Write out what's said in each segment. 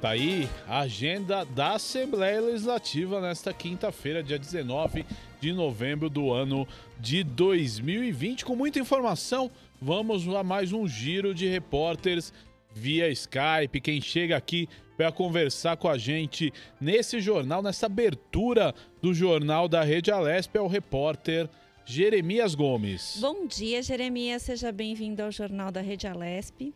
Tá aí a agenda da Assembleia Legislativa nesta quinta-feira, dia 19 de novembro do ano de 2020. Com muita informação, vamos a mais um giro de repórteres via Skype. Quem chega aqui para conversar com a gente nesse jornal, nessa abertura do jornal da Rede Alesp, é o repórter Jeremias Gomes. Bom dia, Jeremias. Seja bem-vindo ao Jornal da Rede Alesp.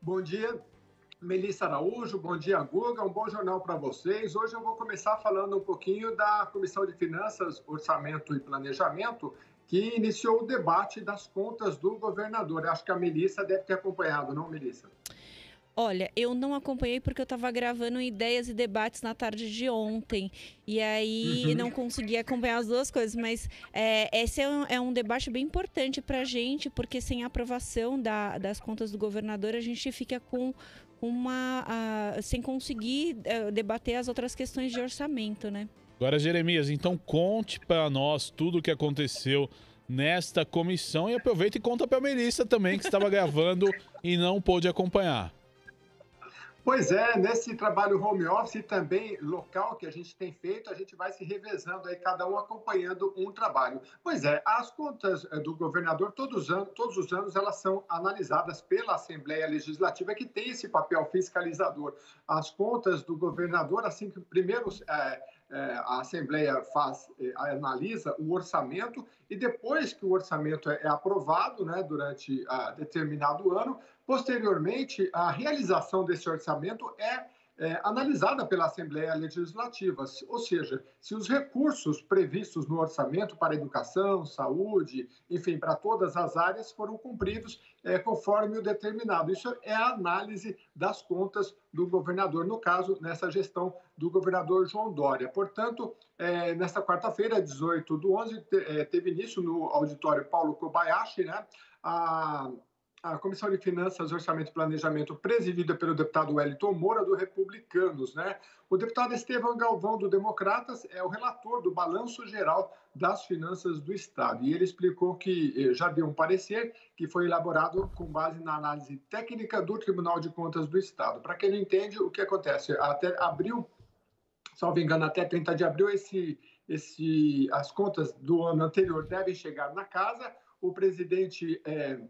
Bom dia, Melissa Araújo, bom dia, Guga, um bom jornal para vocês. Hoje eu vou começar falando um pouquinho da Comissão de Finanças, Orçamento e Planejamento, que iniciou o debate das contas do governador. Acho que a Melissa deve ter acompanhado, não, Melissa? Olha, eu não acompanhei porque eu estava gravando ideias e debates na tarde de ontem. E aí uhum. não consegui acompanhar as duas coisas. Mas é, esse é um, é um, debate bem importante para a gente, porque sem a aprovação da, das contas do governador, a gente fica com uma. A, sem conseguir uh, debater as outras questões de orçamento, né? Agora, Jeremias, então conte para nós tudo o que aconteceu nesta comissão e aproveita e conta para a Melissa também, que estava gravando e não pôde acompanhar. Pois é, nesse trabalho home office e também local que a gente tem feito, a gente vai se revezando aí, cada um acompanhando um trabalho. Pois é, as contas eh, do governador, todos os anos, todos os anos elas são analisadas pela Assembleia Legislativa, que tem esse papel fiscalizador. As contas do governador, assim que primeiro. É, é, a Assembleia faz, é, analisa o orçamento e depois que o orçamento é, é aprovado, né, durante a determinado ano, posteriormente a realização desse orçamento é é, analisada pela Assembleia Legislativa, ou seja, se os recursos previstos no orçamento para educação, saúde, enfim, para todas as áreas foram cumpridos é, conforme o determinado. Isso é a análise das contas do governador, no caso, nessa gestão do governador João Dória. Portanto, é, nesta quarta-feira, 18 do 11, é, teve início no auditório Paulo Kobayashi, né, a a Comissão de Finanças, Orçamento e Planejamento, presidida pelo deputado Wellington Moura, do Republicanos. Né? O deputado Estevam Galvão, do Democratas, é o relator do Balanço Geral das Finanças do Estado. E ele explicou que eh, já deu um parecer que foi elaborado com base na análise técnica do Tribunal de Contas do Estado. Para quem não entende, o que acontece? Até abril, salvo engano, até 30 de abril, esse, esse, as contas do ano anterior devem chegar na casa. O presidente. É,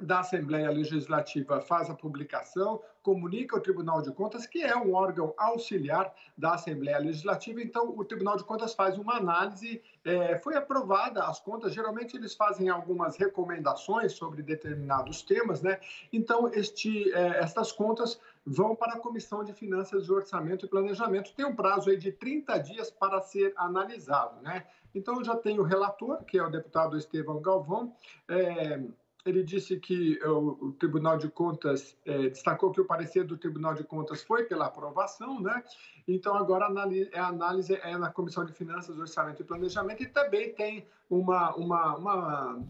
da Assembleia Legislativa faz a publicação, comunica ao Tribunal de Contas, que é um órgão auxiliar da Assembleia Legislativa, então o Tribunal de Contas faz uma análise, é, foi aprovada as contas, geralmente eles fazem algumas recomendações sobre determinados temas, né? Então, este, é, estas contas vão para a Comissão de Finanças, Orçamento e Planejamento. Tem um prazo aí de 30 dias para ser analisado, né? Então, já tem o relator, que é o deputado Estevão Galvão, é, ele disse que o, o Tribunal de Contas é, destacou que o parecer do Tribunal de Contas foi pela aprovação, né? Então agora a análise, a análise é na Comissão de Finanças, Orçamento e Planejamento e também tem uma, uma, uma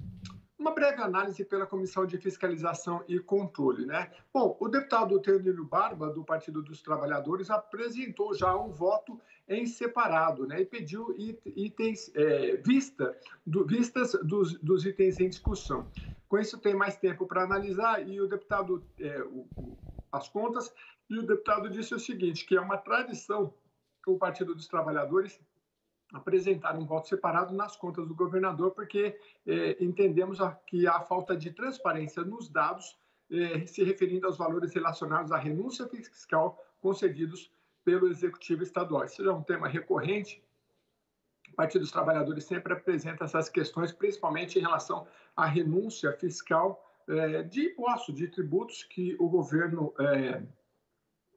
uma breve análise pela Comissão de Fiscalização e Controle. Né? Bom, o deputado Teodoro Barba, do Partido dos Trabalhadores, apresentou já um voto em separado né? e pediu itens, é, vista, do, vistas dos, dos, itens em discussão. Com isso, tem mais tempo para analisar e o deputado, é, o, as contas, e o deputado disse o seguinte, que é uma tradição que o Partido dos Trabalhadores apresentar um voto separado nas contas do governador, porque eh, entendemos que há falta de transparência nos dados, eh, se referindo aos valores relacionados à renúncia fiscal concedidos pelo Executivo Estadual. Isso é um tema recorrente. O Partido dos Trabalhadores sempre apresenta essas questões, principalmente em relação à renúncia fiscal eh, de impostos, de tributos que o governo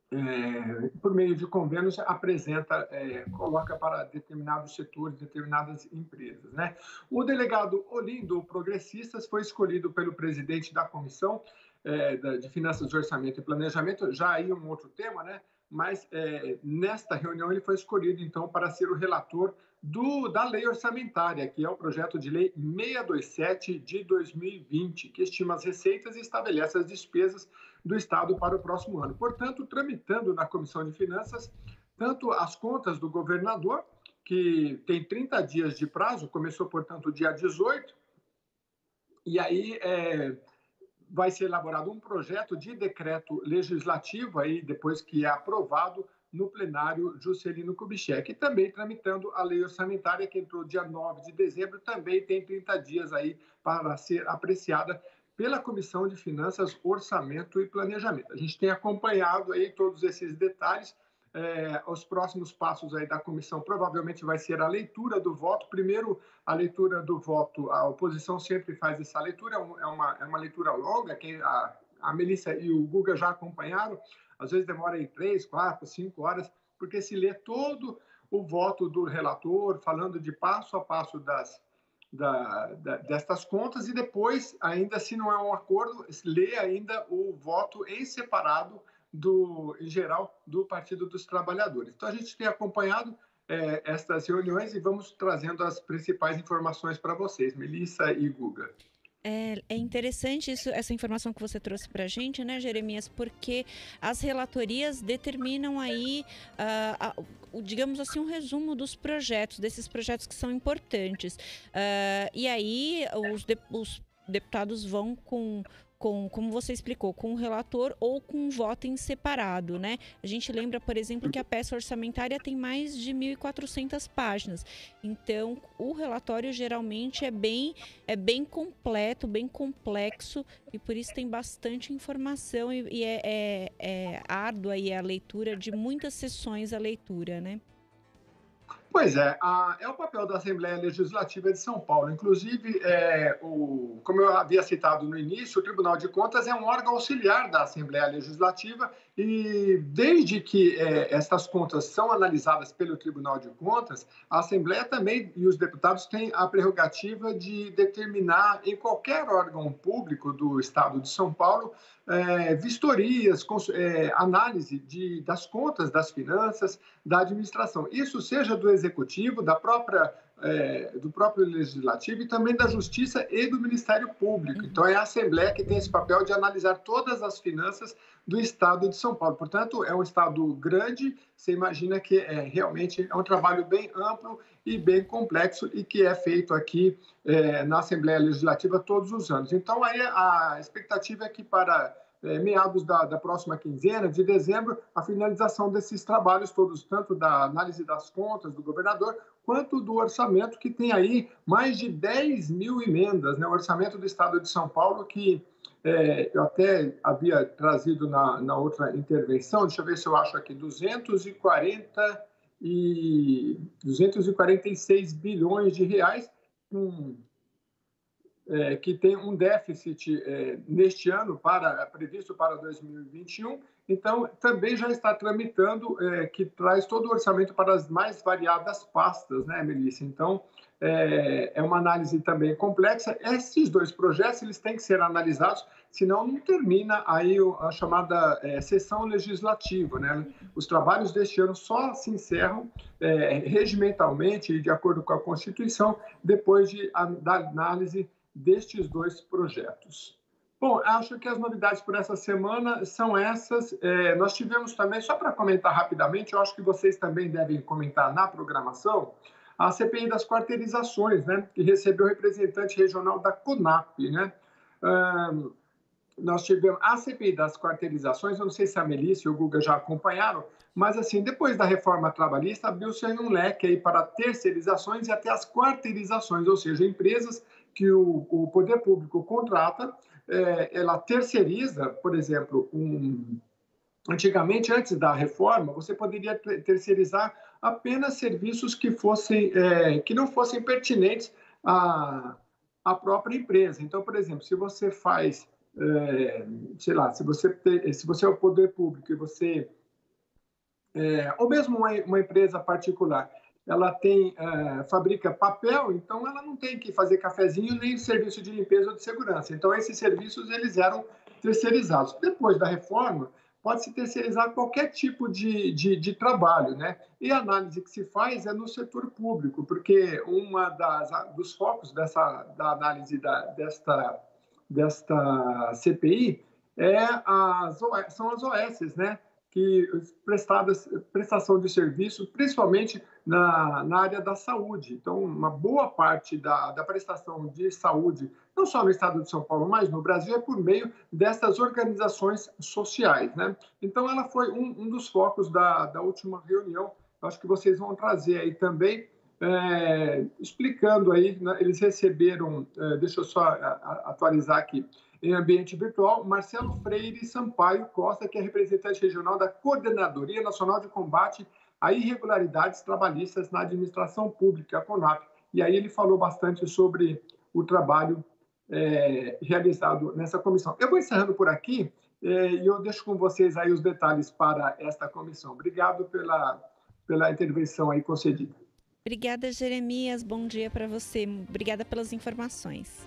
é, por meio de convênios, apresenta, é, coloca para determinados setores, determinadas empresas. Né? O delegado Olindo Progressistas foi escolhido pelo presidente da Comissão é, de Finanças, Orçamento e Planejamento, já aí um outro tema, né? Mas é, nesta reunião ele foi escolhido, então, para ser o relator do, da lei orçamentária, que é o projeto de lei 627 de 2020, que estima as receitas e estabelece as despesas do Estado para o próximo ano. Portanto, tramitando na Comissão de Finanças, tanto as contas do governador, que tem 30 dias de prazo, começou, portanto, dia 18, e aí é, vai ser elaborado um projeto de decreto legislativo aí depois que é aprovado no plenário Juscelino Kubitschek. E também tramitando a lei orçamentária, que entrou dia 9 de dezembro, também tem 30 dias aí para ser apreciada pela Comissão de Finanças, Orçamento e Planejamento. A gente tem acompanhado aí todos esses detalhes. É, os próximos passos aí da comissão provavelmente vai ser a leitura do voto. Primeiro, a leitura do voto, a oposição sempre faz essa leitura, é, é uma, é uma leitura longa, que a, a Melissa e o Guga já acompanharam, às vezes demora aí três, quatro, cinco horas, porque se lê todo o voto do relator, falando de passo a passo das, da, da, destas contas, e depois, ainda se não é um acordo, lê ainda o voto em separado, do, em geral, do Partido dos Trabalhadores. Então, a gente tem acompanhado é, estas reuniões e vamos trazendo as principais informações para vocês, Melissa e Guga. É, é, interessante isso, essa informação que você trouxe para a gente, né, Jeremias? Porque as relatorias determinam aí, uh, digamos assim, um resumo dos projetos, desses projetos que são importantes. Uh, e aí os, de, os deputados vão com com, como você explicou, com o relator ou com um voto em separado, né? A gente lembra, por exemplo, que a peça orçamentária tem mais de 1.400 páginas. Então, o relatório geralmente é bem, é bem completo, bem complexo e por isso tem bastante informação e, e é, é, é árdua a leitura de muitas sessões a leitura, né? Pois é, a, é o papel da Assembleia Legislativa de São Paulo. Inclusive, é, o, como eu havia citado no início, o Tribunal de Contas é um órgão auxiliar da Assembleia Legislativa e desde que é, contas são analisadas pelo Tribunal de Contas, a Assembleia também e os deputados têm a prerrogativa de determinar em qualquer órgão público do Estado de São Paulo é, vistorias, é, análise de, das contas das finanças da administração. Isso seja do executivo, da própria é, do próprio legislativo e também da justiça e do Ministério Público. Então é a Assembleia que tem esse papel de analisar todas as finanças do Estado de São Paulo. Portanto, é um estado grande. Você imagina que é realmente é um trabalho bem amplo e bem complexo e que é feito aqui é, na Assembleia Legislativa todos os anos. Então aí a expectativa é que para é, meados da, da, próxima quinzena, de dezembro, a finalização desses trabalhos todos, tanto da análise das contas do governador, quanto do orçamento, que tem aí mais de 10 mil emendas, né? o orçamento do Estado de São Paulo, que é, eu até havia trazido na, na outra intervenção, deixa eu ver se eu acho aqui, 240 e 246 bilhões de reais, um, é, que tem um déficit é, neste ano para previsto para 2021. Então, também já está tramitando, é, que traz todo o orçamento para as mais variadas pastas, né, Melissa? Então, é, é, uma análise também complexa. Esses dois projetos eles têm que ser analisados, senão não termina aí a chamada é, sessão legislativa. Né? Os trabalhos deste ano só se encerram é, regimentalmente, de acordo com a Constituição, depois de, da análise destes dois projetos. Bom, acho que as novidades por essa semana são essas. É, nós tivemos também, só para comentar rapidamente, eu acho que vocês também devem comentar na programação, a CPI das quarteirizações, né, que recebeu o representante regional da CONAP. Né? Um, nós tivemos a CPI das quarteirizações, eu não sei se a Melissa e o Guga já acompanharam, mas assim, depois da reforma trabalhista, abriu-se um leque aí para terceirizações e até as quarteirizações, ou seja, empresas que o, o poder público contrata, é, ela terceiriza, por exemplo, um, antigamente, antes da reforma, você poderia terceirizar apenas serviços que fossem é, que não fossem pertinentes à, à própria empresa. Então, por exemplo, se você faz, é, sei lá, se você se você é o poder público e você é, ou mesmo uma, uma empresa particular ela tem é, fabrica papel, então ela não tem que fazer cafezinho nem serviço de limpeza ou de segurança. Então esses serviços eles eram terceirizados. Depois da reforma pode-se terceirizar qualquer tipo de, de, de, trabalho, né? E a análise que se faz é no setor público, porque uma das dos focos dessa da análise da, desta desta CPI é as são as OS, né? Que prestadas prestação de serviço, principalmente na, na área da saúde. Então, uma boa parte da, da prestação de saúde não só no estado de São Paulo, mas no Brasil, é por meio dessas organizações sociais. Né? Então, ela foi um, um dos focos da, da última reunião. Acho que vocês vão trazer aí também, é, explicando aí, né? eles receberam, é, deixa eu só atualizar aqui, em ambiente virtual, Marcelo Freire Sampaio Costa, que é representante regional da Coordenadoria Nacional de Combate a Irregularidades Trabalhistas na Administração Pública, a CONAP. E aí ele falou bastante sobre o trabalho é, realizado nessa comissão. Eu vou encerrando por aqui é, e eu deixo com vocês aí os detalhes para esta comissão. Obrigado pela, pela intervenção aí concedida. Obrigada, Jeremias. Bom dia para você. Obrigada pelas informações.